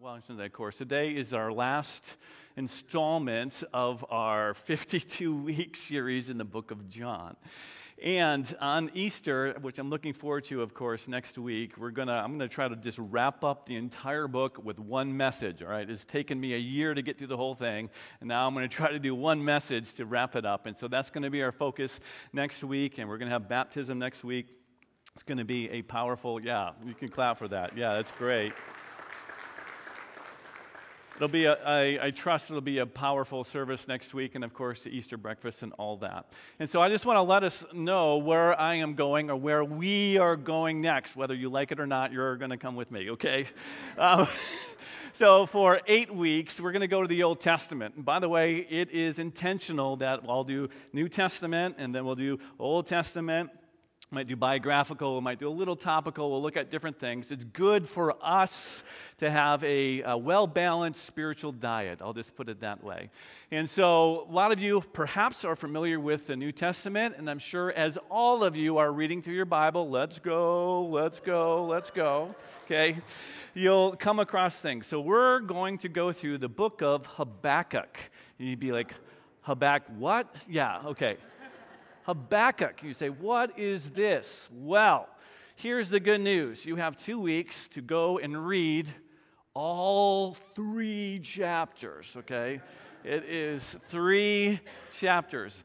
Wellington Day course. Today is our last installment of our 52 week series in the book of John. And on Easter, which I'm looking forward to, of course, next week, we're gonna, I'm going to try to just wrap up the entire book with one message, all right? It's taken me a year to get through the whole thing, and now I'm going to try to do one message to wrap it up. And so that's going to be our focus next week, and we're going to have baptism next week. It's going to be a powerful, yeah, you can clap for that. Yeah, that's great. It'll be a, I, I trust it'll be a powerful service next week, and of course, the Easter breakfast and all that. And so I just want to let us know where I am going or where we are going next. Whether you like it or not, you're going to come with me, okay? Um, so for eight weeks, we're going to go to the Old Testament. And by the way, it is intentional that I'll do New Testament and then we'll do Old Testament might do biographical, we might do a little topical, we'll look at different things. It's good for us to have a, a well balanced spiritual diet. I'll just put it that way. And so, a lot of you perhaps are familiar with the New Testament, and I'm sure as all of you are reading through your Bible, let's go, let's go, let's go, okay, you'll come across things. So, we're going to go through the book of Habakkuk. And you'd be like, Habakkuk, what? Yeah, okay. Habakkuk. You say, What is this? Well, here's the good news you have two weeks to go and read all three chapters, okay? It is three chapters.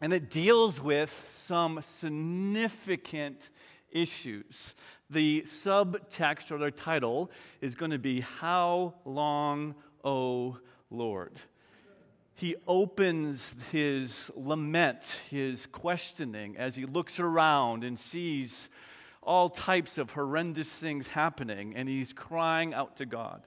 And it deals with some significant issues. The subtext or the title is going to be How Long, O Lord? He opens his lament, his questioning, as he looks around and sees all types of horrendous things happening, and he's crying out to God.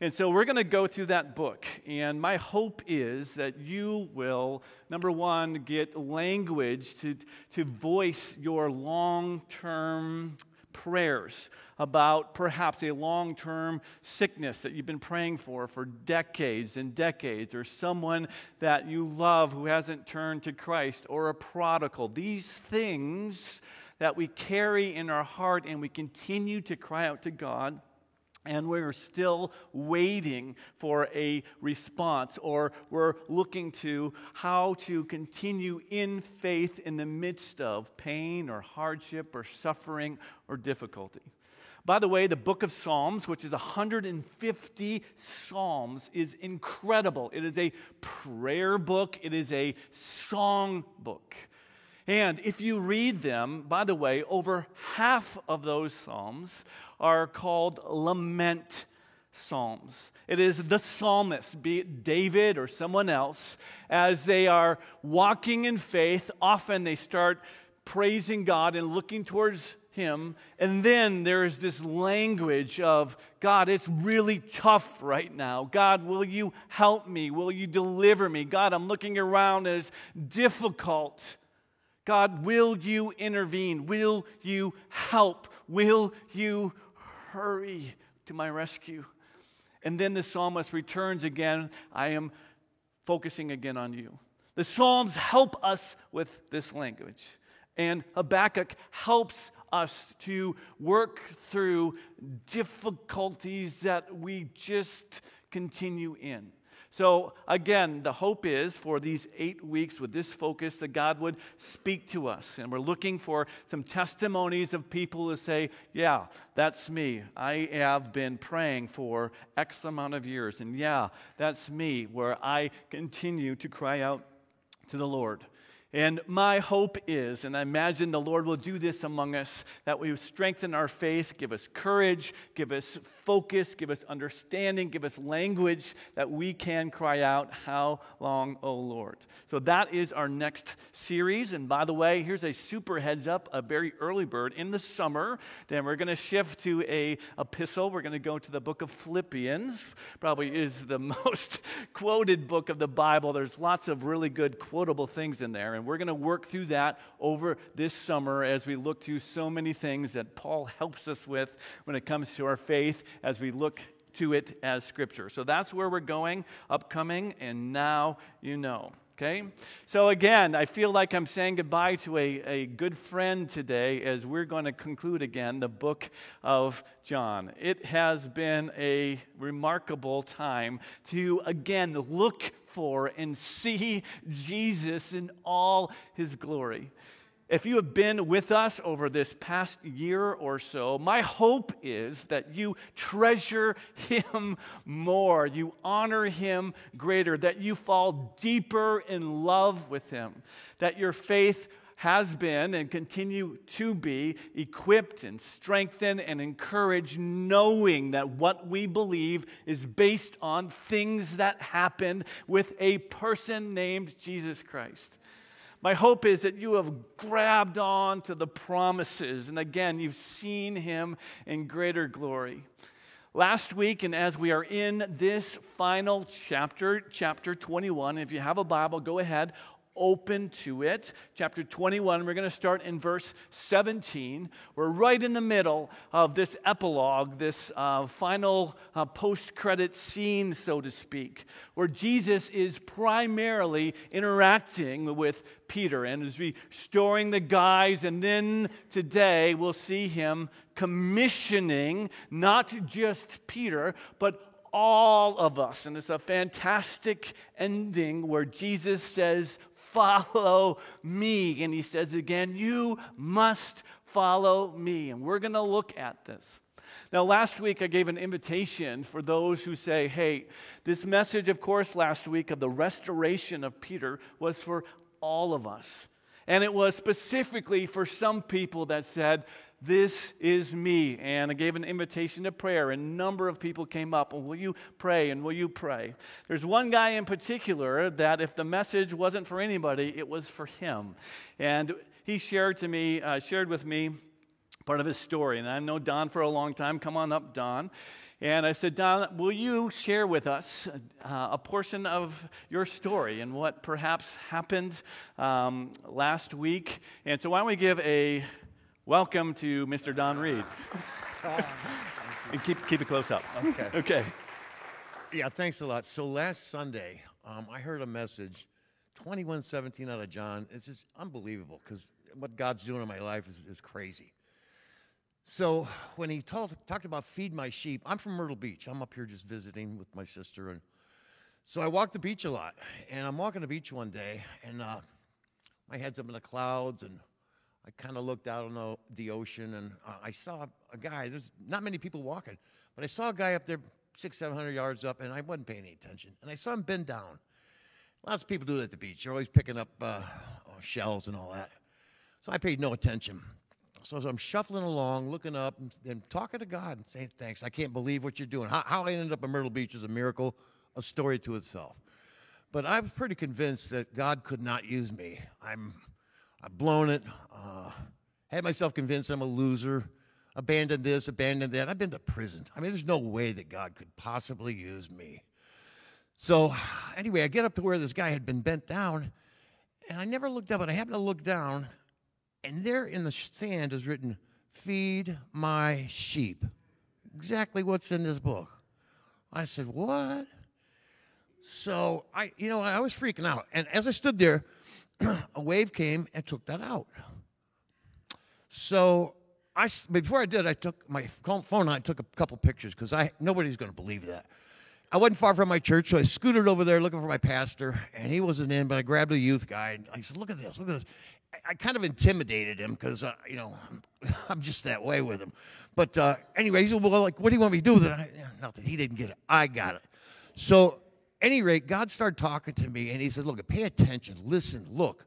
And so we're going to go through that book. And my hope is that you will, number one, get language to, to voice your long term prayers about perhaps a long term sickness that you've been praying for for decades and decades, or someone that you love who hasn't turned to Christ, or a prodigal. These things that we carry in our heart and we continue to cry out to God and we're still waiting for a response, or we're looking to how to continue in faith in the midst of pain or hardship or suffering or difficulty. By the way, the book of Psalms, which is 150 Psalms, is incredible. It is a prayer book, it is a song book. And if you read them, by the way, over half of those Psalms are called lament psalms. It is the psalmist, be it David or someone else, as they are walking in faith, often they start praising God and looking towards Him. And then there's this language of, God, it's really tough right now. God, will you help me? Will you deliver me? God, I'm looking around and it's difficult. God, will you intervene? Will you help? Will you hurry to my rescue. And then the psalmist returns again. I am focusing again on you. The Psalms help us with this language. And Habakkuk helps us to work through difficulties that we just continue in. So, again, the hope is for these eight weeks with this focus that God would speak to us. And we're looking for some testimonies of people who say, Yeah, that's me. I have been praying for X amount of years. And yeah, that's me, where I continue to cry out to the Lord. And my hope is, and I imagine the Lord will do this among us, that we strengthen our faith, give us courage, give us focus, give us understanding, give us language that we can cry out, How long, O Lord? So that is our next series. And by the way, here's a super heads up, a very early bird. In the summer, then we're going to shift to a epistle. We're going to go to the book of Philippians. Probably is the most quoted book of the Bible. There's lots of really good quotable things in there. And we're going to work through that over this summer as we look to so many things that Paul helps us with when it comes to our faith as we look to it as Scripture. So that's where we're going, upcoming, and now you know. Okay? So, again, I feel like I'm saying goodbye to a, a good friend today as we're going to conclude again the book of John. It has been a remarkable time to, again, look for and see Jesus in all his glory. If you have been with us over this past year or so, my hope is that you treasure Him more, you honor Him greater, that you fall deeper in love with Him, that your faith has been and continue to be equipped and strengthened and encouraged, knowing that what we believe is based on things that happened with a person named Jesus Christ. My hope is that you have grabbed on to the promises, and again, you've seen him in greater glory. Last week, and as we are in this final chapter, chapter 21, if you have a Bible, go ahead, open to it. Chapter 21, we're going to start in verse 17. We're right in the middle of this epilogue, this uh, final uh, post credit scene, so to speak, where Jesus is primarily interacting with Peter and is restoring the guys. And then today we'll see him commissioning not just Peter, but all of us. And it's a fantastic ending where Jesus says, follow me. And he says again, You must follow me. And we're going to look at this. Now, last week I gave an invitation for those who say, hey, this message, of course, last week of the restoration of Peter was for all of us. And it was specifically for some people that said, this is me. And I gave an invitation to prayer. and A number of people came up. Will you pray? And will you pray? There's one guy in particular that if the message wasn't for anybody, it was for him. And he shared to me, uh, shared with me part of his story. And I've known Don for a long time. Come on up, Don. And I said, Don, will you share with us uh, a portion of your story and what perhaps happened um, last week? And so, why don't we give a Welcome to Mr. Don Reed. and keep, keep it close up. Okay. Okay. Yeah, thanks a lot. So last Sunday, um, I heard a message, 2117 out of John. It's just unbelievable because what God's doing in my life is, is crazy. So when he talked about feed my sheep, I'm from Myrtle Beach. I'm up here just visiting with my sister. And so I walk the beach a lot. And I'm walking the beach one day, and uh, my head's up in the clouds, and I kind of looked out on the, the ocean and uh, I saw a guy. There's not many people walking, but I saw a guy up there six, seven hundred yards up, and I wasn't paying any attention. And I saw him bend down. Lots of people do that at the beach. They're always picking up uh, shells and all that. So I paid no attention. So as I'm shuffling along, looking up, and, and talking to God and saying, Thanks, I can't believe what you're doing. How, how I ended up in Myrtle Beach is a miracle, a story to itself. But I was pretty convinced that God could not use me. I'm I've blown it. Uh, had myself convinced I'm a loser. Abandoned this, abandoned that. I've been to prison. I mean, there's no way that God could possibly use me. So, anyway, I get up to where this guy had been bent down, and I never looked up, but I happened to look down, and there in the sand is written, Feed my sheep. Exactly what's in this book. I said, What? So I, you know, I was freaking out. And as I stood there, a wave came and took that out. So I, before I did, I took my phone and took a couple pictures because I nobody's going to believe that. I wasn't far from my church, so I scooted over there looking for my pastor, and he wasn't in. But I grabbed a youth guy and I said, "Look at this! Look at this!" I, kind of intimidated him because uh, you know I'm just that way with him. But uh, anyway, he said, "Well, like, what do you want me to do with it?" I, nothing. He didn't get it. I got it. So any rate, God started talking to me and he said, Look, pay attention, listen, look.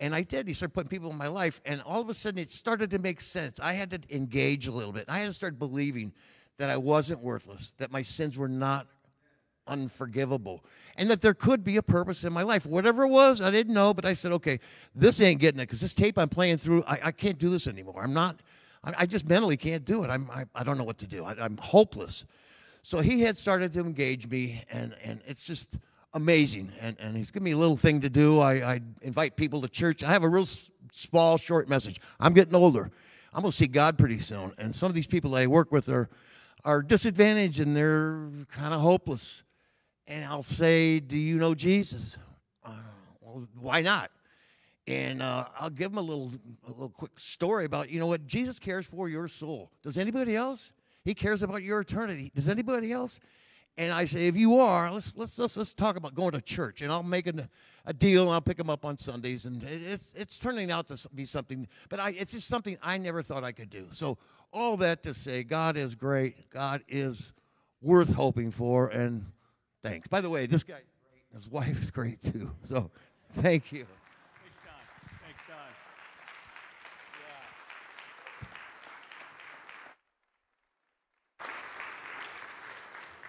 And I did. He started putting people in my life, and all of a sudden it started to make sense. I had to engage a little bit. I had to start believing that I wasn't worthless, that my sins were not unforgivable, and that there could be a purpose in my life. Whatever it was, I didn't know, but I said, okay, this ain't getting it because this tape I'm playing through, I, I, can't do this anymore. I'm not, I, I just mentally can't do it. I'm, I, I don't know what to do. I, I'm hopeless. So he had started to engage me, and, and it's just amazing. And, and he's given me a little thing to do. I, I invite people to church. I have a real small, short message. I'm getting older. I'm going to see God pretty soon. And some of these people that I work with are, are disadvantaged and they're kind of hopeless. And I'll say, Do you know Jesus? Uh, well, why not? And uh, I'll give him a little, a little quick story about, you know what, Jesus cares for your soul. Does anybody else? He cares about your eternity. Does anybody else? And I say, if you are, let's let's let's, let's talk about going to church, and I'll make a, a deal, and I'll pick them up on Sundays, and it's it's turning out to be something. But I, it's just something I never thought I could do. So all that to say, God is great. God is worth hoping for, and thanks. By the way, this guy, his wife is great too. So thank you.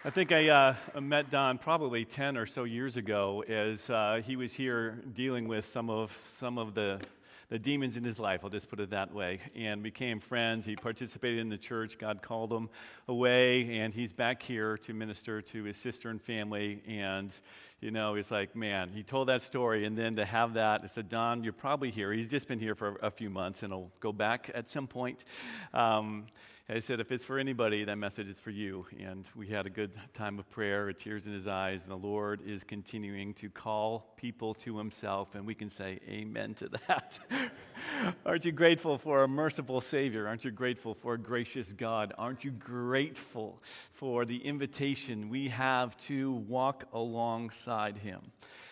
I think I uh, met Don probably 10 or so years ago as uh, he was here dealing with some of, some of the, the demons in his life, I'll just put it that way, and became friends. He participated in the church. God called him away, and he's back here to minister to his sister and family. And, you know, it's like, man, he told that story, and then to have that, I said, Don, you're probably here. He's just been here for a few months, and he'll go back at some point. Um, I said, if it's for anybody, that message is for you. And we had a good time of prayer, tears in his eyes, and the Lord is continuing to call people to himself, and we can say amen to that. Aren't you grateful for a merciful Savior? Aren't you grateful for a gracious God? Aren't you grateful for the invitation we have to walk alongside him?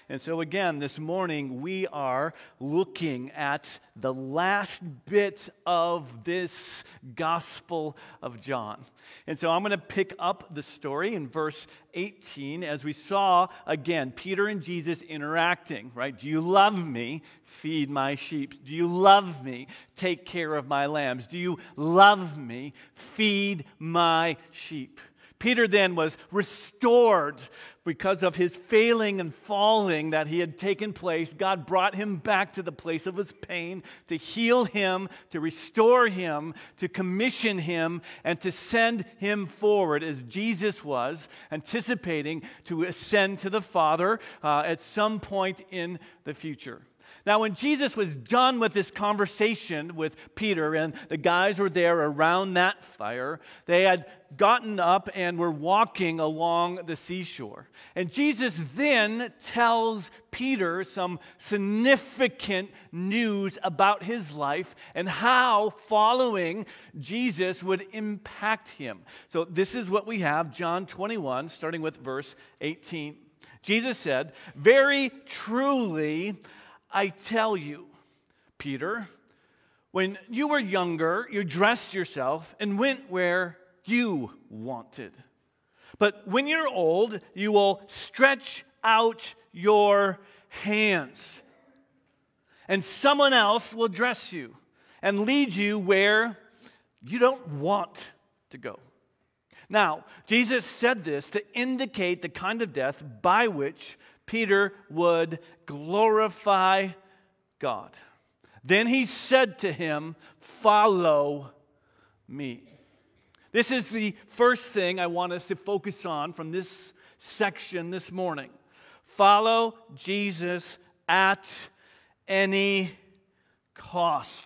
And so, again, this morning we are looking at the last bit of this Gospel of John. And so I'm going to pick up the story in verse 18 as we saw again Peter and Jesus interacting, right? Do you love me? Feed my sheep. Do you love me? Take care of my lambs. Do you love me? Feed my sheep. Peter then was restored because of his failing and falling that he had taken place. God brought him back to the place of his pain to heal him, to restore him, to commission him, and to send him forward as Jesus was, anticipating to ascend to the Father uh, at some point in the future. Now, when Jesus was done with this conversation with Peter, and the guys were there around that fire, they had gotten up and were walking along the seashore. And Jesus then tells Peter some significant news about his life and how following Jesus would impact him. So, this is what we have John 21, starting with verse 18. Jesus said, Very truly, I tell you, Peter, when you were younger, you dressed yourself and went where you wanted. But when you're old, you will stretch out your hands, and someone else will dress you and lead you where you don't want to go. Now, Jesus said this to indicate the kind of death by which Peter would glorify God. Then he said to him, Follow me. This is the first thing I want us to focus on from this section this morning. Follow Jesus at any cost.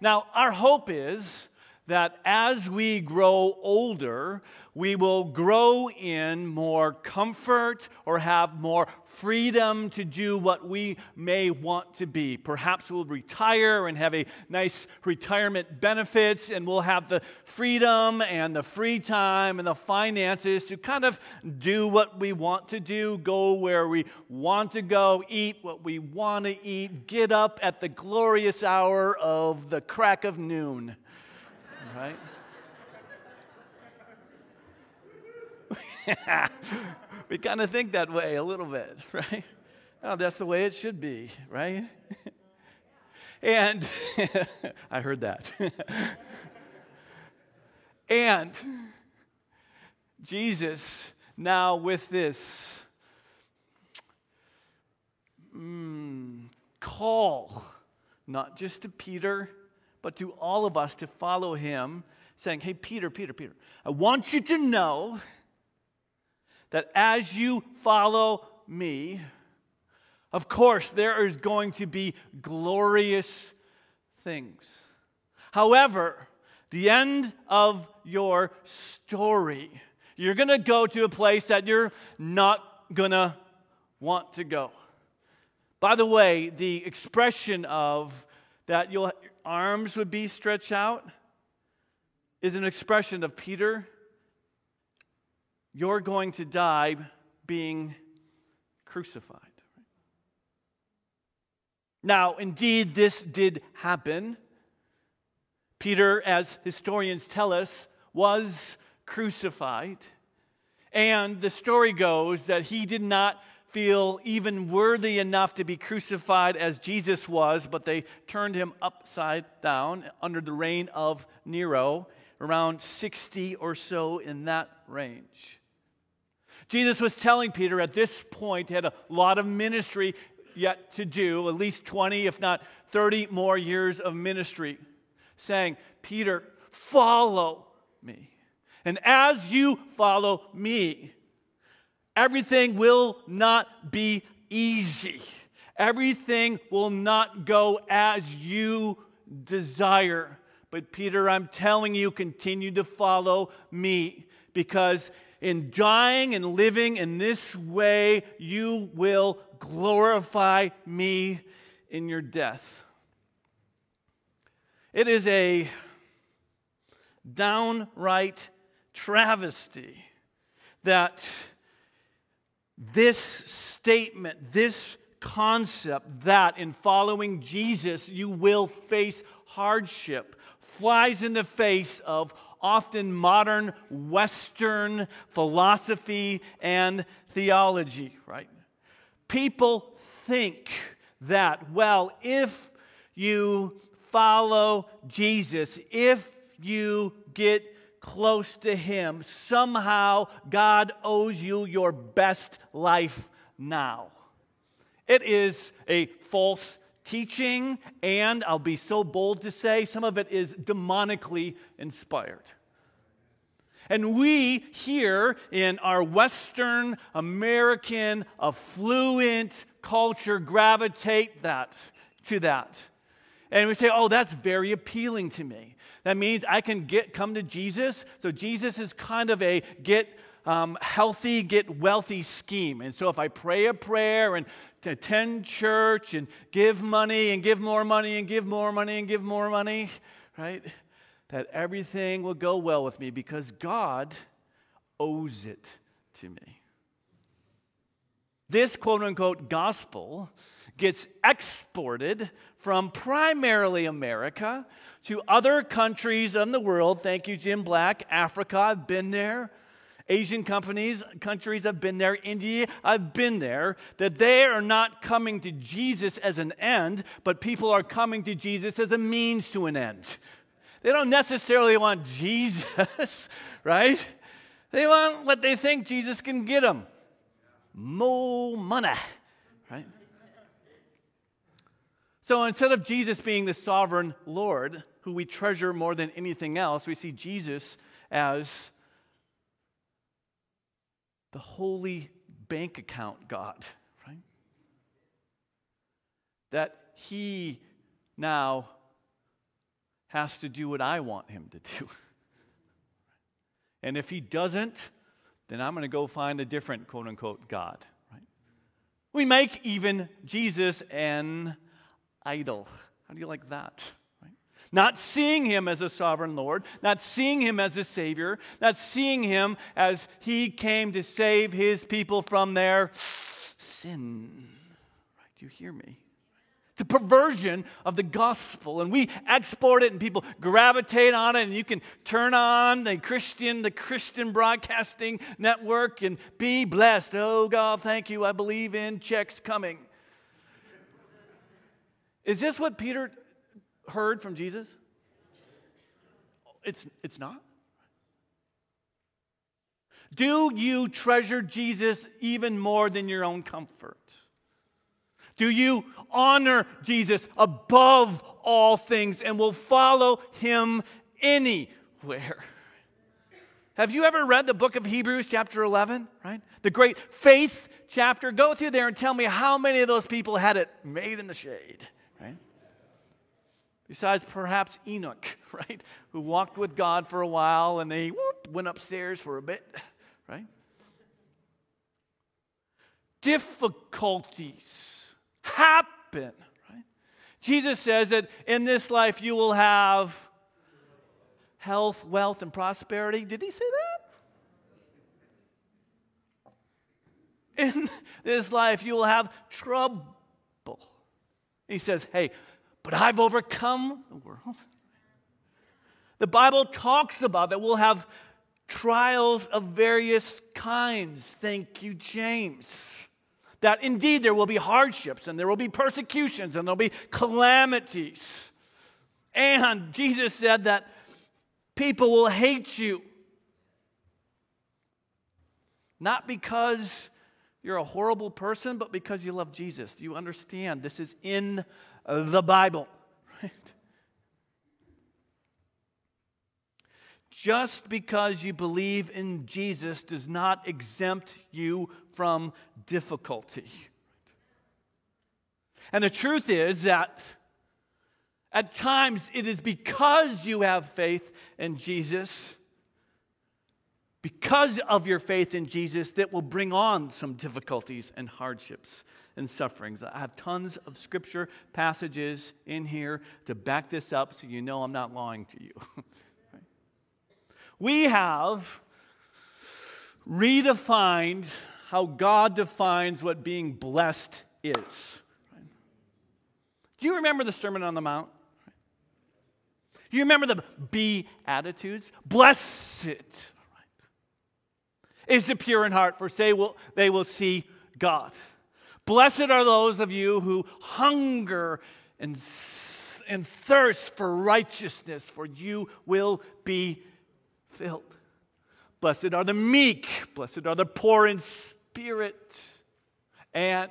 Now, our hope is that as we grow older, we will grow in more comfort or have more freedom to do what we may want to be. Perhaps we'll retire and have a nice retirement benefits, and we'll have the freedom and the free time and the finances to kind of do what we want to do, go where we want to go, eat what we want to eat, get up at the glorious hour of the crack of noon right? we kind of think that way a little bit, right? Oh, that's the way it should be, right? and I heard that. and Jesus, now with this mm, call, not just to Peter, but to all of us to follow him, saying, Hey, Peter, Peter, Peter, I want you to know that as you follow me, of course, there is going to be glorious things. However, the end of your story, you're going to go to a place that you're not going to want to go. By the way, the expression of that your arms would be stretched out is an expression of Peter, you're going to die being crucified. Now, indeed, this did happen. Peter, as historians tell us, was crucified. And the story goes that he did not feel even worthy enough to be crucified as Jesus was, but they turned him upside down under the reign of Nero, around 60 or so in that range. Jesus was telling Peter at this point, he had a lot of ministry yet to do, at least 20, if not 30 more years of ministry, saying, Peter, follow me. And as you follow me, everything will not be easy. Everything will not go as you desire. But, Peter, I'm telling you, continue to follow me because in dying and living in this way, you will glorify me in your death. It is a downright travesty that this statement, this concept that in following Jesus you will face hardship, flies in the face of often modern Western philosophy and theology, right? People think that, well, if you follow Jesus, if you get close to Him, somehow God owes you your best life now. It is a false teaching, and I'll be so bold to say some of it is demonically inspired. And we here in our Western American affluent culture gravitate that to that. And we say, oh, that's very appealing to me. That means I can get come to Jesus. So Jesus is kind of a get um, healthy, get wealthy scheme. And so if I pray a prayer and attend church and give money and give more money and give more money and give more money, right? That everything will go well with me because God owes it to me. This quote unquote gospel gets exported from primarily America to other countries in the world. Thank you, Jim Black. Africa, I've been there. Asian companies, countries have been there. India, I've been there. That they are not coming to Jesus as an end, but people are coming to Jesus as a means to an end. They don't necessarily want Jesus, right? They want what they think Jesus can get them more money, right? So instead of Jesus being the sovereign Lord, who we treasure more than anything else, we see Jesus as the holy bank account God, right? That he now has to do what I want him to do. and if he doesn't, then I'm going to go find a different quote unquote God, right? We make even Jesus an idol. How do you like that? Not seeing him as a sovereign Lord, not seeing him as a Savior, not seeing him as he came to save his people from their sin. Right? Do you hear me? The perversion of the gospel, and we export it, and people gravitate on it, and you can turn on the Christian, the Christian Broadcasting Network, and be blessed. Oh God, thank you. I believe in checks coming. Is this what Peter heard from Jesus? It's, it's not. Do you treasure Jesus even more than your own comfort? Do you honor Jesus above all things and will follow him anywhere? Have you ever read the book of Hebrews, chapter 11, right? The great faith chapter. Go through there and tell me how many of those people had it made in the shade. Besides perhaps Enoch, right? Who walked with God for a while and they whoop, went upstairs for a bit, right? difficulties happen, right? Jesus says that in this life you will have health, wealth, and prosperity. Did he say that? In this life you will have trouble. He says, hey, but I've overcome the world. The Bible talks about that we'll have trials of various kinds. Thank you, James. That indeed there will be hardships and there will be persecutions and there'll be calamities. And Jesus said that people will hate you. Not because you're a horrible person, but because you love Jesus. You understand? This is in the Bible. Right? Just because you believe in Jesus does not exempt you from difficulty. And the truth is that at times it is because you have faith in Jesus, because of your faith in Jesus, that will bring on some difficulties and hardships and sufferings. I have tons of scripture passages in here to back this up so you know I'm not lying to you. we have redefined how God defines what being blessed is. Do you remember the Sermon on the Mount? Do you remember the Beatitudes? Blessed is the pure in heart, for they will, they will see God. Blessed are those of you who hunger and, and thirst for righteousness, for you will be filled. Blessed are the meek, blessed are the poor in spirit, and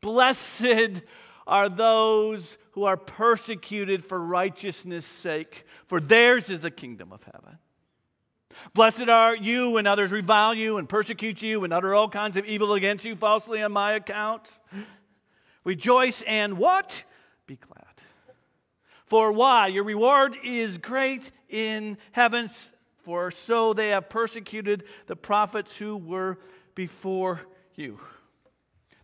blessed are those who are persecuted for righteousness' sake, for theirs is the kingdom of heaven. Blessed are you when others revile you and persecute you and utter all kinds of evil against you falsely on my account. Rejoice and what? Be glad. For why? Your reward is great in heaven, for so they have persecuted the prophets who were before you.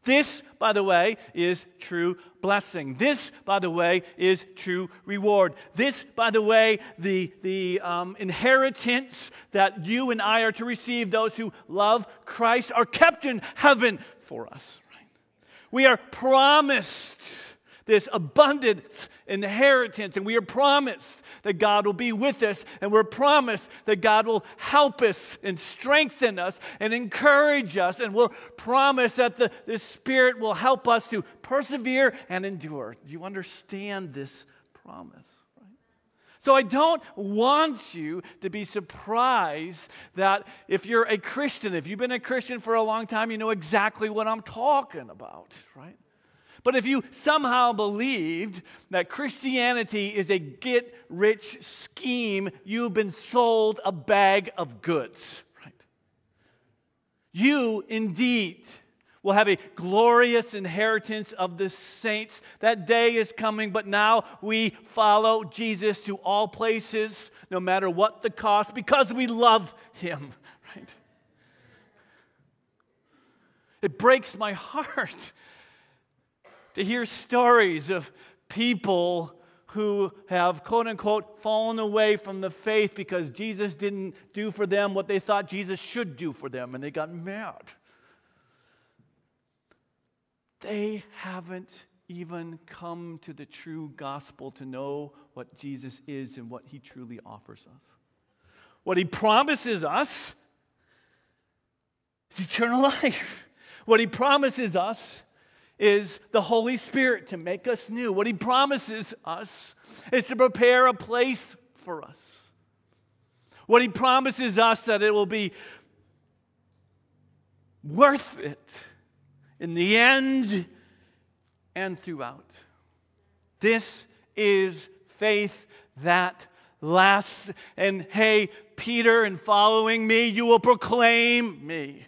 This, by the way, is true blessing. This, by the way, is true reward. This, by the way, the, the um, inheritance that you and I are to receive, those who love Christ, are kept in heaven for us. Right? We are promised this abundant inheritance, and we are promised that God will be with us, and we're promised that God will help us and strengthen us and encourage us, and we're promised that the, the Spirit will help us to persevere and endure. Do you understand this promise? So I don't want you to be surprised that if you're a Christian, if you've been a Christian for a long time, you know exactly what I'm talking about, right? But if you somehow believed that Christianity is a get rich scheme, you've been sold a bag of goods, right? You indeed will have a glorious inheritance of the saints. That day is coming, but now we follow Jesus to all places, no matter what the cost, because we love him, right? It breaks my heart to hear stories of people who have, quote unquote, fallen away from the faith because Jesus didn't do for them what they thought Jesus should do for them, and they got mad. They haven't even come to the true gospel to know what Jesus is and what he truly offers us. What he promises us is eternal life. What he promises us is the Holy Spirit to make us new. What He promises us is to prepare a place for us. What He promises us that it will be worth it in the end and throughout. This is faith that lasts. And hey, Peter, in following me, you will proclaim me.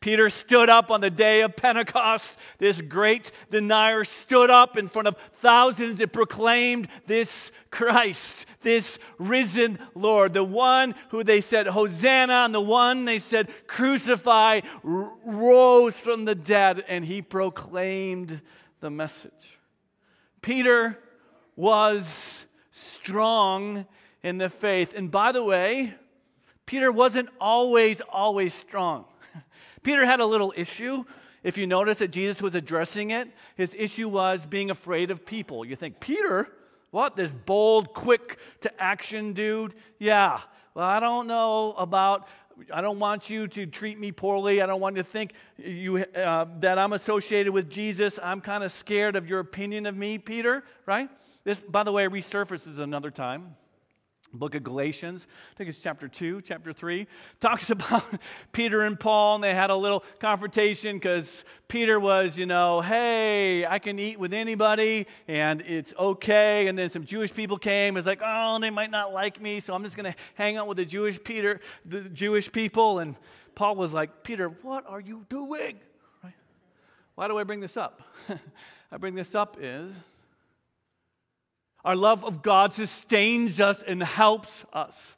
Peter stood up on the day of Pentecost. This great denier stood up in front of thousands and proclaimed this Christ, this risen Lord, the one who they said Hosanna, and the one they said crucify, rose from the dead, and he proclaimed the message. Peter was strong in the faith. And by the way, Peter wasn't always, always strong. Peter had a little issue. If you notice that Jesus was addressing it, his issue was being afraid of people. You think, Peter, what? This bold, quick to action dude? Yeah. Well, I don't know about I don't want you to treat me poorly. I don't want you to think you, uh, that I'm associated with Jesus. I'm kind of scared of your opinion of me, Peter, right? This, by the way, resurfaces another time book of galatians i think it's chapter 2 chapter 3 talks about peter and paul and they had a little confrontation because peter was you know hey i can eat with anybody and it's okay. And then some jewish people came it's like oh they might not like me so i'm just going to hang out with the jewish peter the jewish people. And paul was like peter what are you doing? Right? Why do i bring this up? I bring this up is our love of God sustains us and helps us,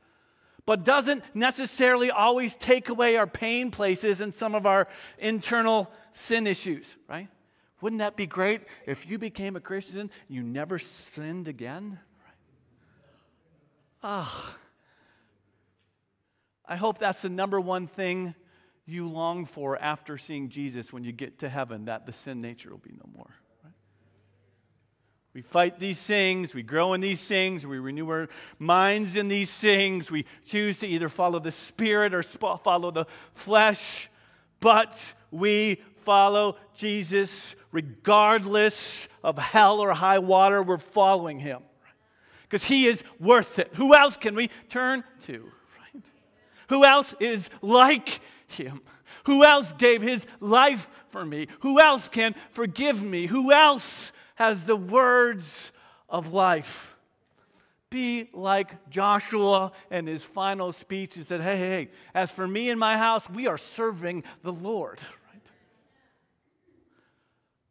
but doesn't necessarily always take away our pain places and some of our internal sin issues, right? Wouldn't that be great if you became a Christian, you never sinned again? Ah. I hope that's the number one thing you long for after seeing Jesus when you get to heaven, that the sin nature will be no more. We fight these things, we grow in these things, we renew our minds in these things. We choose to either follow the Spirit or follow the flesh, but we follow Jesus regardless of hell or high water. We're following him because he is worth it. Who else can we turn to? Right? Who else is like him? Who else gave his life for me? Who else can forgive me? Who else? Has the words of life. Be like Joshua in his final speech. He said, Hey, hey, hey, as for me and my house, we are serving the Lord.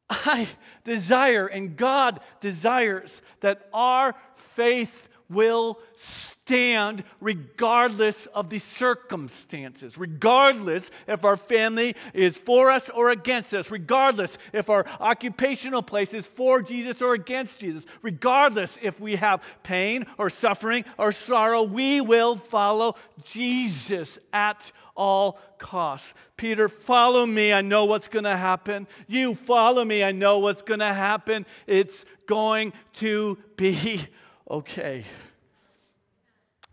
Right? I desire, and God desires, that our faith will stand regardless of the circumstances, regardless if our family is for us or against us, regardless if our occupational place is for Jesus or against Jesus, regardless if we have pain or suffering or sorrow, we will follow Jesus at all costs. Peter, follow me. I know what's going to happen. You follow me. I know what's going to happen. It's going to be okay.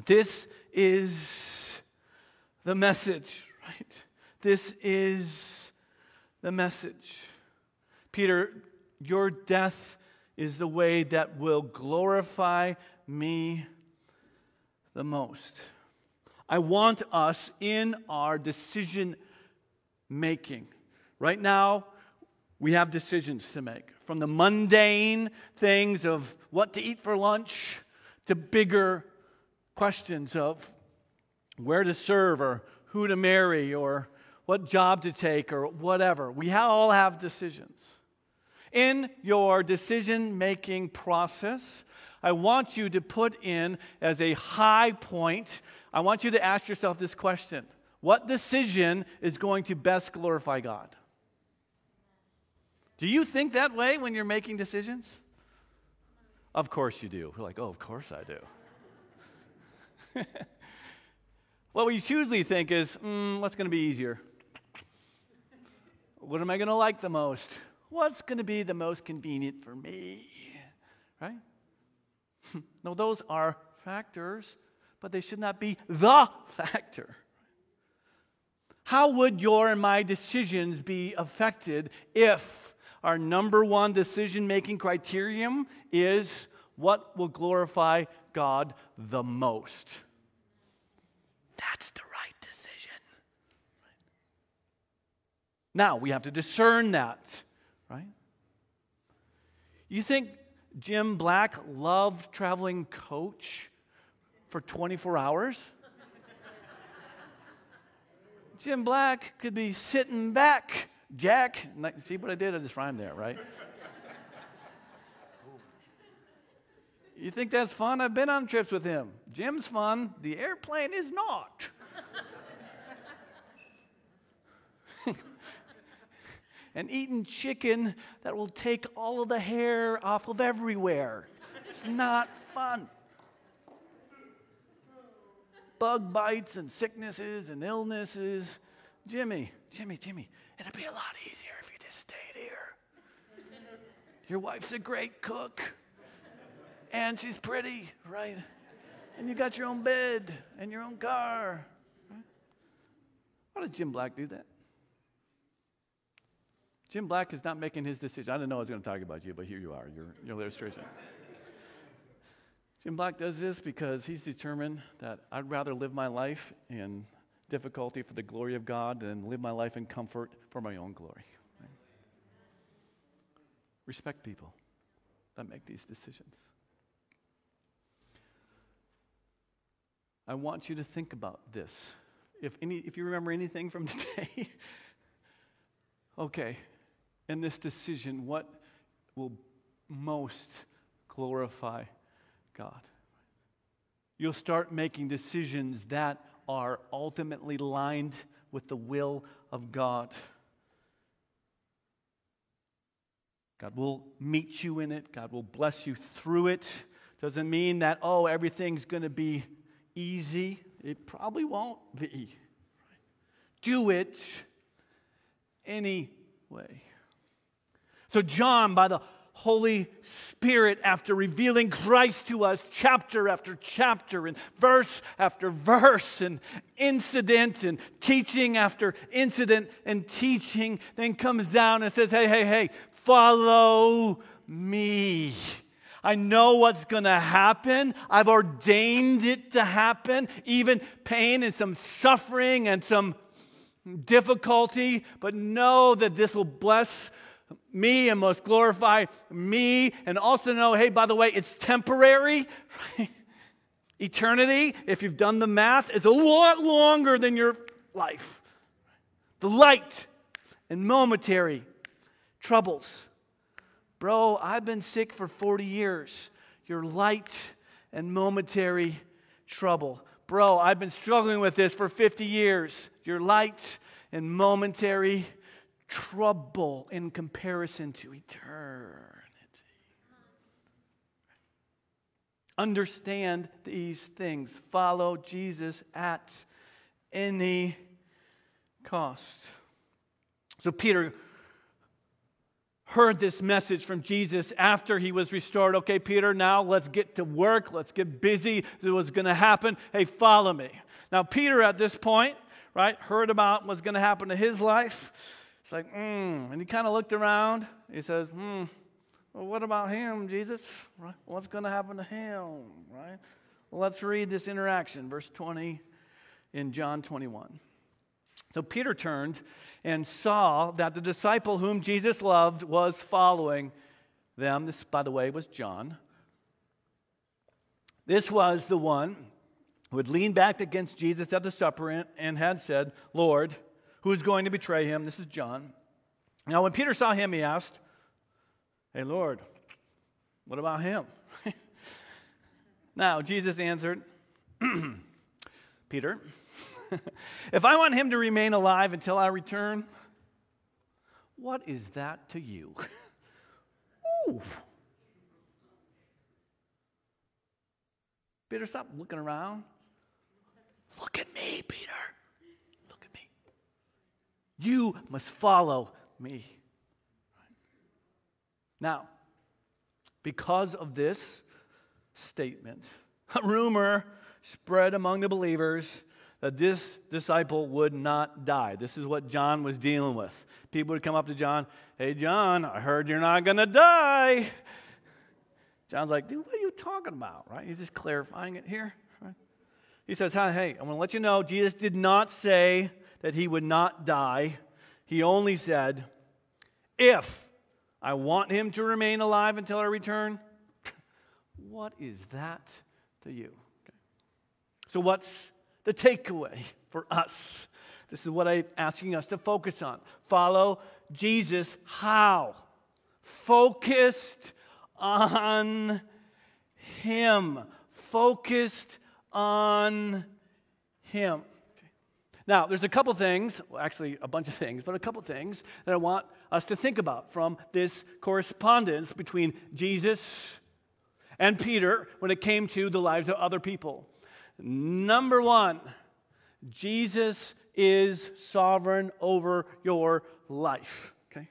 This is the message, right? This is the message. Peter, your death is the way that will glorify me the most. I want us in our decision making. Right now, we have decisions to make from the mundane things of what to eat for lunch to bigger questions of where to serve or who to marry or what job to take or whatever. We all have decisions. In your decision making process, I want you to put in as a high point, I want you to ask yourself this question What decision is going to best glorify God? Do you think that way when you're making decisions? Of course you do. We're like, oh, of course I do. what we usually think is, mm, what's going to be easier? What am I going to like the most? What's going to be the most convenient for me? Right? no, those are factors, but they should not be the factor. How would your and my decisions be affected if our number one decision making criterion is what will glorify God the most. That's the right decision. Now we have to discern that, right? You think Jim Black loved traveling coach for 24 hours? Jim Black could be sitting back, Jack. See what I did? I just rhymed there, right? You think that's fun? I've been on trips with him. Jim's fun. The airplane is not. and eating chicken that will take all of the hair off of everywhere. It's not fun. Bug bites and sicknesses and illnesses. Jimmy, Jimmy, Jimmy, it'd be a lot easier if you just stayed here. Your wife's a great cook and she's pretty, right? And you got your own bed and your own car. Right? Why does Jim Black do that? Jim Black is not making his decision. I didn't know I was going to talk about you, but here you are. You're, your illustration. Jim Black does this because he's determined that I'd rather live my life in difficulty for the glory of God than live my life in comfort for my own glory. Right? Respect people that make these decisions. I want you to think about this. If, any, if you remember anything from today, okay, in this decision, what will most glorify God? You'll start making decisions that are ultimately lined with the will of God. God will meet you in it. God will bless you through it. Doesn't mean that, oh, everything's going to be easy. It probably won't be. Do it anyway. So, John, by the Holy Spirit, after revealing Christ to us chapter after chapter, and verse after verse, and incident and teaching after incident and teaching, then comes down and says, Hey, hey, hey, follow me. I know what's going to happen. I've ordained it to happen, even pain and some suffering and some difficulty, but know that this will bless me and must glorify me. And also know, hey, by the way, it's temporary. Eternity, if you've done the math, is a lot longer than your life. The light and momentary troubles Bro, I've been sick for 40 years. You're light and momentary trouble. Bro, I've been struggling with this for 50 years. You're light and momentary trouble in comparison to eternity. Understand these things. Follow Jesus at any cost. So Peter heard this message from Jesus after he was restored. Okay, Peter, now let's get to work. Let's get busy. This what's going to happen. Hey, follow me. Now, Peter, at this point, right, heard about what's going to happen to his life. It's like, hmm. And he kind of looked around. He says, hmm, well, what about him, Jesus? What's going to happen to him, right? Well, let's read this interaction, verse 20 in John 21. So Peter turned and saw that the disciple whom Jesus loved was following them. This, by the way, was John. This was the one who had leaned back against Jesus at the supper and had said, Lord, who is going to betray him? This is John. Now, when Peter saw him, he asked, Hey, Lord, what about him? now, Jesus answered, Peter, if I want him to remain alive until I return, what is that to you? Ooh. Peter, stop looking around. Look at me, Peter. You must follow me. Now, because of this statement, a rumor spread among the believers that this disciple would not die. This is what John was dealing with. People would come up to John, Hey, John, I heard you're not going to die. John's like, Dude, what are you talking about? Right? He's just clarifying it here. Right? He says, Hey, I'm going to let you know Jesus did not say that he would not die. He only said, If I want him to remain alive until I return, what is that to you? Okay. So, what's the takeaway for us This is what I'm asking us to focus on. Follow Jesus how? Focused on Him. Focused on Him. Now, there's a couple things, well, actually, a bunch of things, but a couple things that I want us to think about from this correspondence between Jesus and Peter when it came to the lives of other people. Number one, Jesus is sovereign over your life. Okay?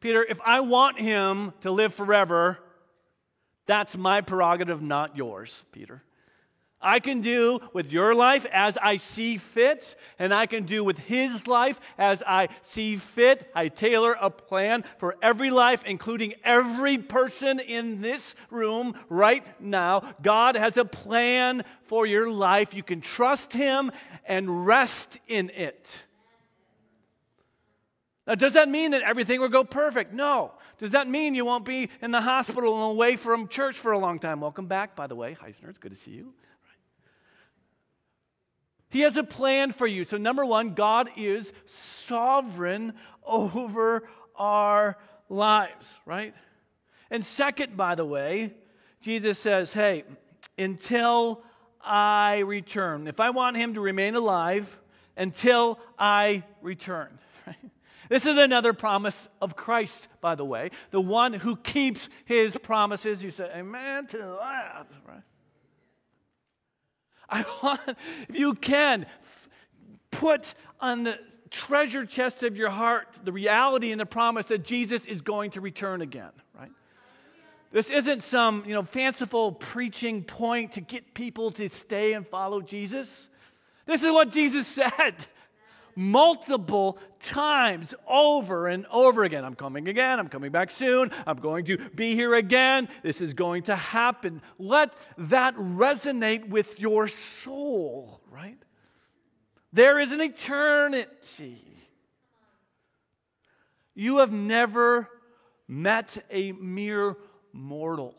Peter, if I want him to live forever, that's my prerogative, not yours, Peter. I can do with your life as I see fit, and I can do with his life as I see fit. I tailor a plan for every life, including every person in this room right now. God has a plan for your life. You can trust him and rest in it. Now, does that mean that everything will go perfect? No. Does that mean you won't be in the hospital and away from church for a long time? Welcome back, by the way. Heisner, it's good to see you. He has a plan for you. So, number one, God is sovereign over our lives, right? And second, by the way, Jesus says, hey, until I return, if I want him to remain alive, until I return. Right? This is another promise of Christ, by the way, the one who keeps his promises. You say, Amen to that, right? I want, if you can, put on the treasure chest of your heart the reality and the promise that Jesus is going to return again, right? This isn't some, you know, fanciful preaching point to get people to stay and follow Jesus. This is what Jesus said multiple times over and over again. I'm coming again. I'm coming back soon. I'm going to be here again. This is going to happen. Let that resonate with your soul, right? There is an eternity. You have never met a mere mortal.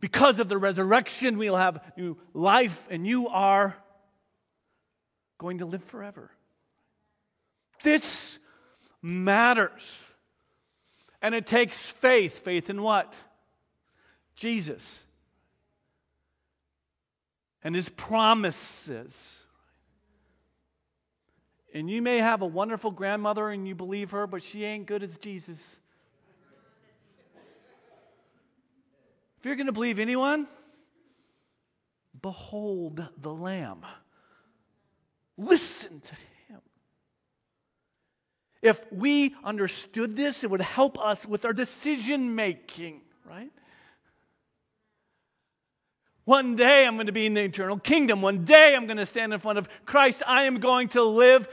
Because of the resurrection, we'll have new life, and you are going to live forever. This matters. And it takes faith. Faith in what? Jesus. And his promises. And you may have a wonderful grandmother and you believe her, but she ain't good as Jesus. If you're going to believe anyone, behold the Lamb. Listen to him. If we understood this, it would help us with our decision making, right? One day I'm going to be in the eternal kingdom. One day I'm going to stand in front of Christ. I am going to live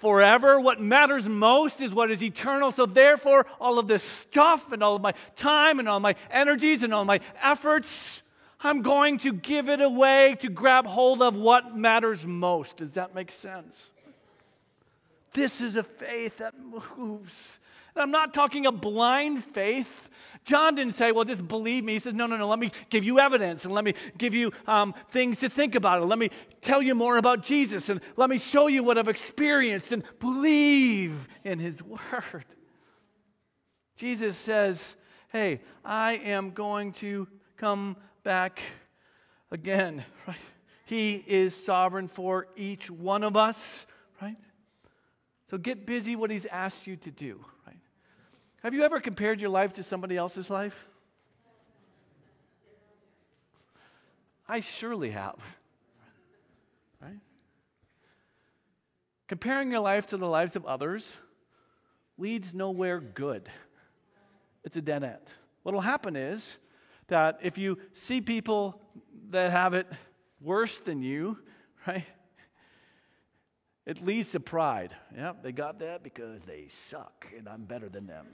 forever. What matters most is what is eternal. So, therefore, all of this stuff and all of my time and all my energies and all my efforts, I'm going to give it away to grab hold of what matters most. Does that make sense? This is a faith that moves. And I'm not talking a blind faith. John didn't say, well, just believe me. He says, no, no, no, let me give you evidence and let me give you um, things to think about. And let me tell you more about Jesus and let me show you what I've experienced and believe in his word. Jesus says, hey, I am going to come back again, right? He is sovereign for each one of us, right? So get busy what he's asked you to do. Have you ever compared your life to somebody else's life? I surely have. Right? Comparing your life to the lives of others leads nowhere good. It's a dead end. What will happen is that if you see people that have it worse than you, right? It leads to pride. Yep, they got that because they suck and I'm better than them.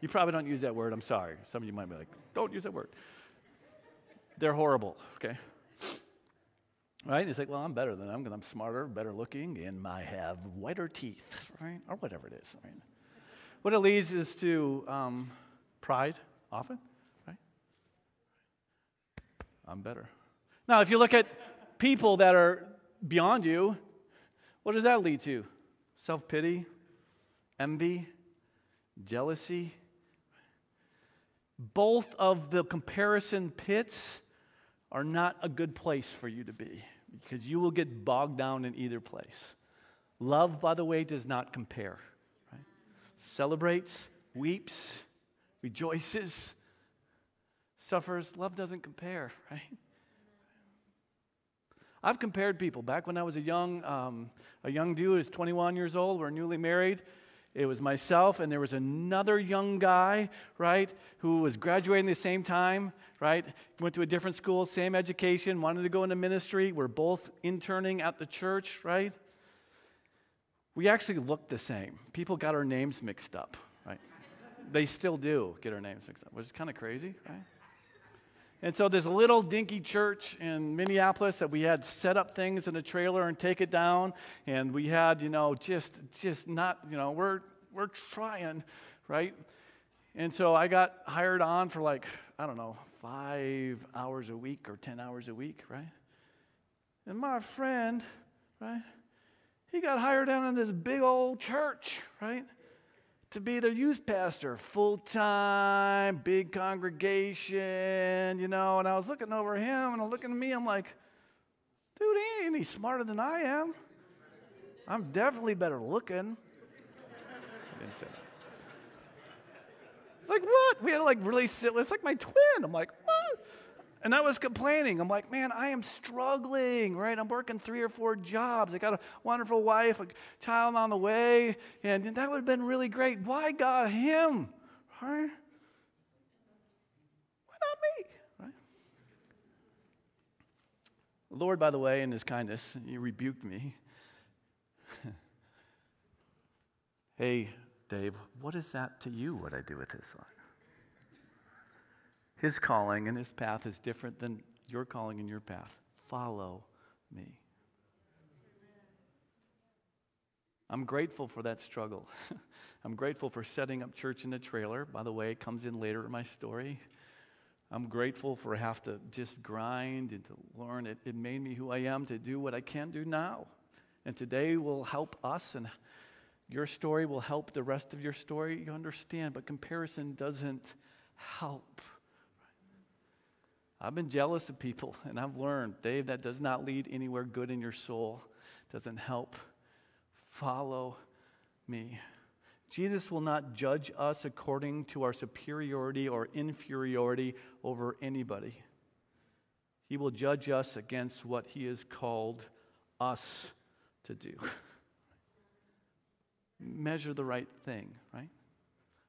You probably don't use that word. I'm sorry. Some of you might be like, don't use that word. They're horrible, okay? Right? It's like, well, I'm better than them because I'm smarter, better looking, and I have whiter teeth, right? Or whatever it is. Right? What it leads is to um, pride, often, right? I'm better. Now, if you look at people that are beyond you, what does that lead to? Self pity, envy, jealousy. Both of the comparison pits are not a good place for you to be because you will get bogged down in either place. Love, by the way, does not compare. Right? Celebrates, weeps, rejoices, suffers. Love doesn't compare, right? I've compared people. Back when I was a young, um, a young dude, was 21 years old, we're newly married. It was myself, and there was another young guy, right, who was graduating the same time, right? Went to a different school, same education, wanted to go into ministry. We're both interning at the church, right? We actually looked the same. People got our names mixed up, right? they still do get our names mixed up, which is kind of crazy, right? And so there's a little dinky church in Minneapolis that we had set up things in a trailer and take it down. And we had, you know, just just not, you know, we're we're trying, right? And so I got hired on for like, I don't know, five hours a week or ten hours a week, right? And my friend, right, he got hired down in this big old church, right? To be their youth pastor, full time, big congregation, you know. And I was looking over him and I'm looking at me, I'm like, dude, he ain't any smarter than I am. I'm definitely better looking. I didn't say that. It's Like, what? We had like really silly, it's like my twin. I'm like? And I was complaining. I'm like, man, I am struggling, right? I'm working three or four jobs. I got a wonderful wife, a child on the way, and that would have been really great. Why God him? Right? Why not me? Right? The Lord, by the way, in his kindness, he rebuked me. hey, Dave, what is that to you, what I do with his life? His calling and his path is different than your calling and your path. Follow me. I'm grateful for that struggle. I'm grateful for setting up church in a trailer. By the way, it comes in later in my story. I'm grateful for have to just grind and to learn. It, it made me who I am to do what I can do now. And today will help us, and your story will help the rest of your story. You understand, but comparison doesn't help. I've been jealous of people, and I've learned, Dave, that does not lead anywhere good in your soul, doesn't help. Follow me. Jesus will not judge us according to our superiority or inferiority over anybody. He will judge us against what he has called us to do. Measure the right thing, right?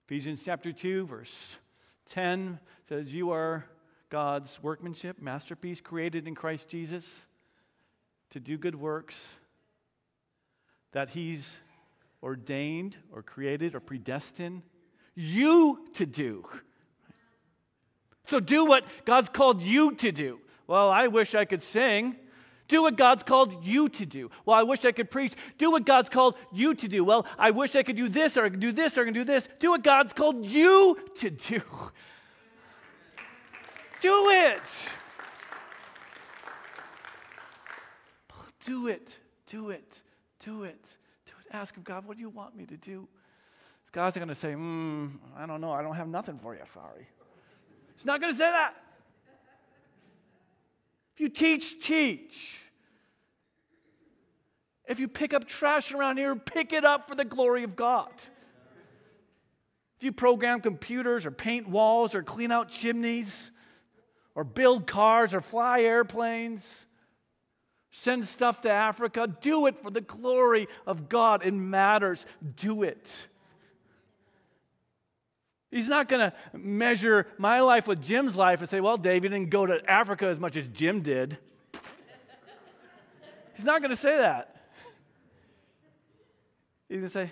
Ephesians chapter 2, verse 10 says, You are God's workmanship, masterpiece, created in Christ Jesus to do good works that He's ordained or created or predestined you to do. So do what God's called you to do. Well, I wish I could sing. Do what God's called you to do. Well, I wish I could preach. Do what God's called you to do. Well, I wish I could do this or I could do this or I can do this. Do what God's called you to do. Do it. Do it. Do it. Do it. Do it. Ask him, God, what do you want me to do? God's going to say, mm, I don't know. I don't have nothing for you. Sorry. He's not going to say that. If you teach, teach. If you pick up trash around here, pick it up for the glory of God. If you program computers or paint walls or clean out chimneys, or build cars or fly airplanes, send stuff to Africa. Do it for the glory of God. It matters. Do it. He's not going to measure my life with Jim's life and say, well, David didn't go to Africa as much as Jim did. He's not going to say that. He's going to say,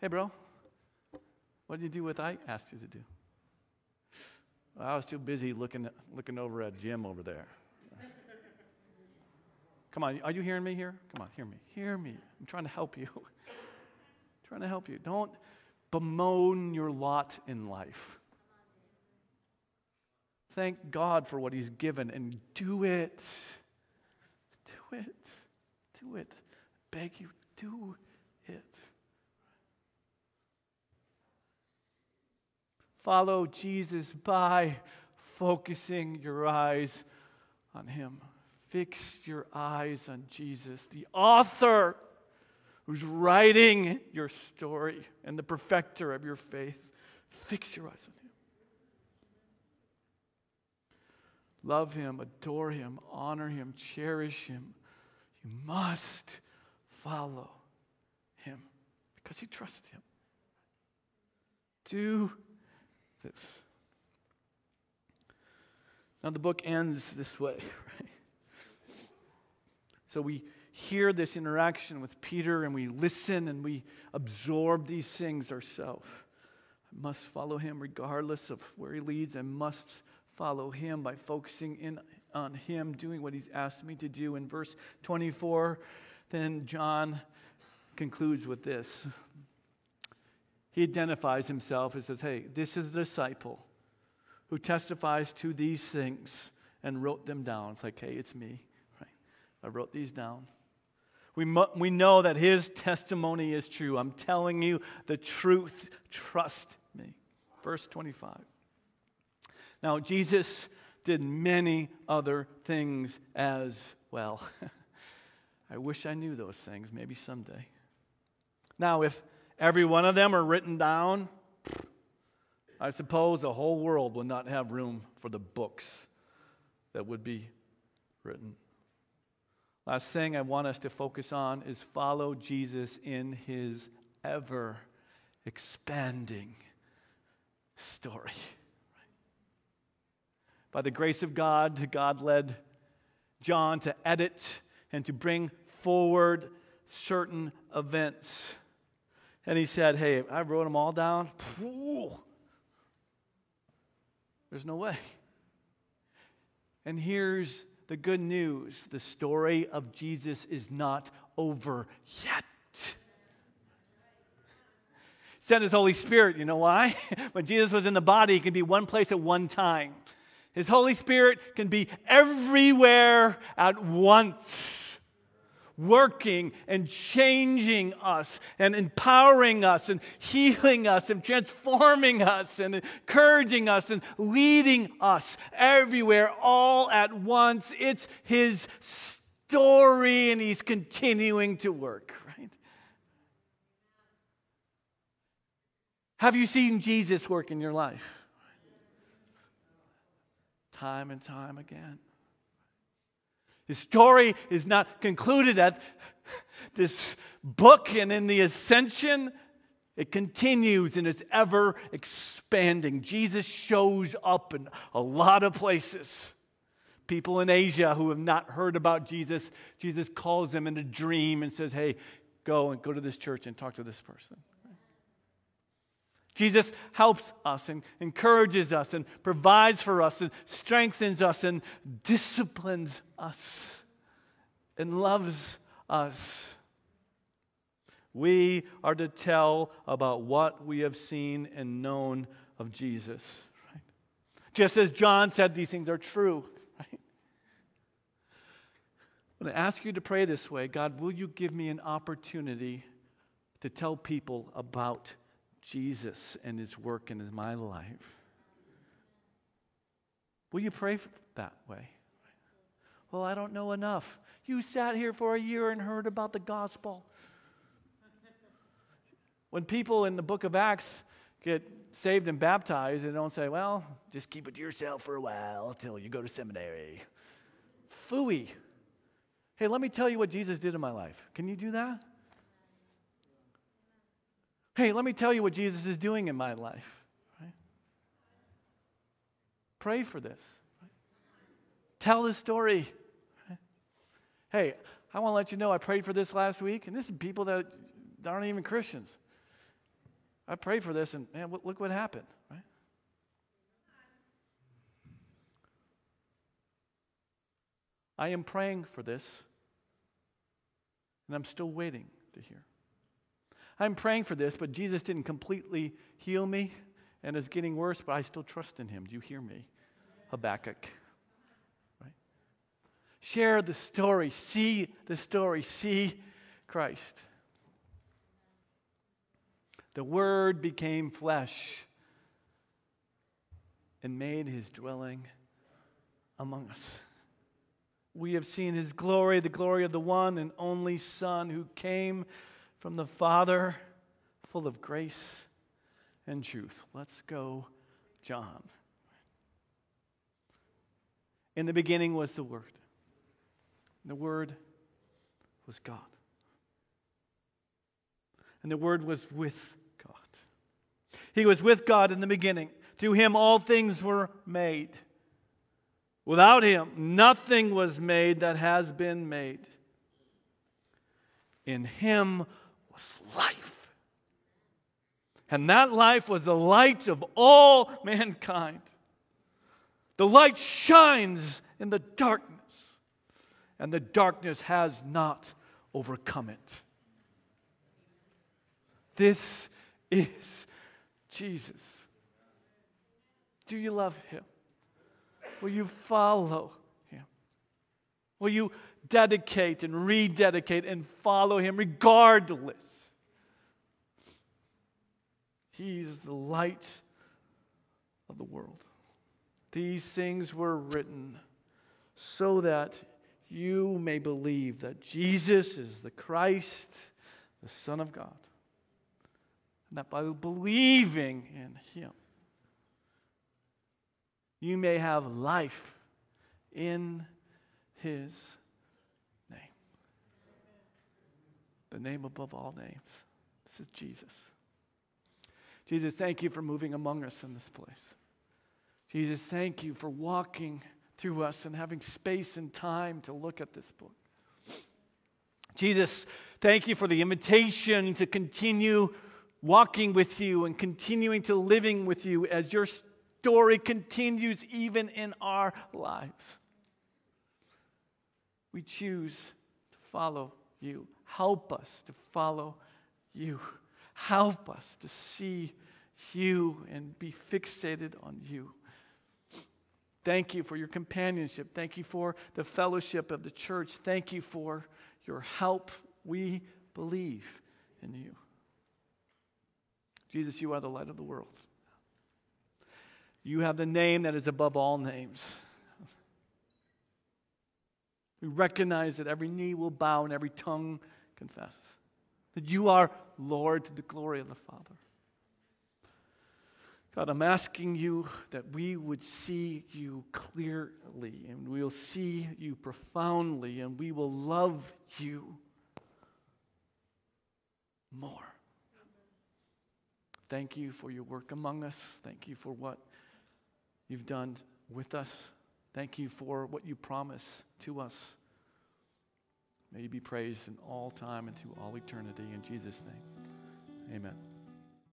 hey, bro, what did you do what I asked you to do? I was too busy looking, looking over at Jim over there. Come on, are you hearing me here? Come on, hear me. Hear me. I'm trying to help you. trying to help you. Don't bemoan your lot in life. Thank God for what He's given and do it. Do it. Do it. I Beg you, do it. Follow Jesus by focusing your eyes on Him. Fix your eyes on Jesus, the author who's writing your story and the perfecter of your faith. Fix your eyes on Him. Love Him, adore Him, honor Him, cherish Him. You must follow Him because you trust Him. Do Now, the book ends this way, right? So we hear this interaction with Peter and we listen and we absorb these things ourselves. I must follow him regardless of where he leads. I must follow him by focusing in on him, doing what he's asked me to do. In verse 24, then John concludes with this. He identifies himself and says, Hey, this is a disciple who testifies to these things and wrote them down. It's like, hey, it's me. Right? I wrote these down. We, we know that his testimony is true. I'm telling you the truth. Trust me. Verse 25. Now, Jesus did many other things as well. I wish I knew those things, maybe someday. Now, if every one of them are written down, I suppose the whole world would not have room for the books that would be written. Last thing I want us to focus on is follow Jesus in his ever expanding story. By the grace of God, God led John to edit and to bring forward certain events. And he said, Hey, I wrote them all down. There's no way. And here's the good news the story of Jesus is not over yet. Send his Holy Spirit. You know why? when Jesus was in the body, he could be one place at one time. His Holy Spirit can be everywhere at once working and changing us and empowering us and healing us and transforming us and encouraging us and leading us everywhere all at once. It's His story and He's continuing to work, right? Have you seen Jesus work in your life? Time and time again. His story is not concluded at this book and in the ascension. It continues and is ever expanding. Jesus shows up in a lot of places. People in Asia who have not heard about Jesus, Jesus calls them in a dream and says, Hey, go and go to this church and talk to this person. Jesus helps us and encourages us and provides for us and strengthens us and disciplines us and loves us. We are to tell about what we have seen and known of Jesus. Right? Just as John said, these things are true. Right? I'm going to ask you to pray this way God, will you give me an opportunity to tell people about Jesus and his work in my life. Will you pray that way? Well, I don't know enough. You sat here for a year and heard about the gospel. When people in the book of Acts get saved and baptized, they don't say, well, just keep it to yourself for a while until you go to seminary. Fooey. Hey, let me tell you what Jesus did in my life. Can you do that? Hey, let me tell you what Jesus is doing in my life. Right? Pray for this. Right? Tell the story. Right? Hey, I want to let you know I prayed for this last week, and this is people that aren't even Christians. I prayed for this, and man, look what happened, right? I am praying for this, and I'm still waiting to hear. I'm praying for this, but Jesus didn't completely heal me and it's getting worse, but I still trust in him. Do you hear me? Habakkuk. Right? Share the story. See the story. See Christ. The Word became flesh and made his dwelling among us. We have seen his glory, the glory of the one and only Son who came from the Father, full of grace and truth. Let's go, John. In the beginning was the Word. The Word was God. And the Word was with God. He was with God in the beginning. Through him, all things were made. Without him, nothing was made that has been made. In him life. And that life was the light of all mankind. The light shines in the darkness, and the darkness has not overcome it. This is Jesus. Do you love him? Will you follow him? Will you dedicate and rededicate and follow him regardless? He's the light of the world. These things were written so that you may believe that Jesus is the Christ, the Son of God. And that by believing in him, you may have life in his name. The name above all names. This is Jesus. Jesus, thank you for moving among us in this place. Jesus, thank you for walking through us and having space and time to look at this book. Jesus, thank you for the invitation to continue walking with you and continuing to living with you as your story continues even in our lives. We choose to follow you. Help us to follow you. Help us to see you and be fixated on you. Thank you for your companionship. Thank you for the fellowship of the church. Thank you for your help. We believe in you. Jesus, you are the light of the world. You have the name that is above all names. We recognize that every knee will bow and every tongue confess that you are Lord to the glory of the Father. God, I'm asking you that we would see you clearly and we'll see you profoundly and we will love you more. Thank you for your work among us. Thank you for what you've done with us. Thank you for what you promise to us. May you be praised in all time and through all eternity. In Jesus' name, amen.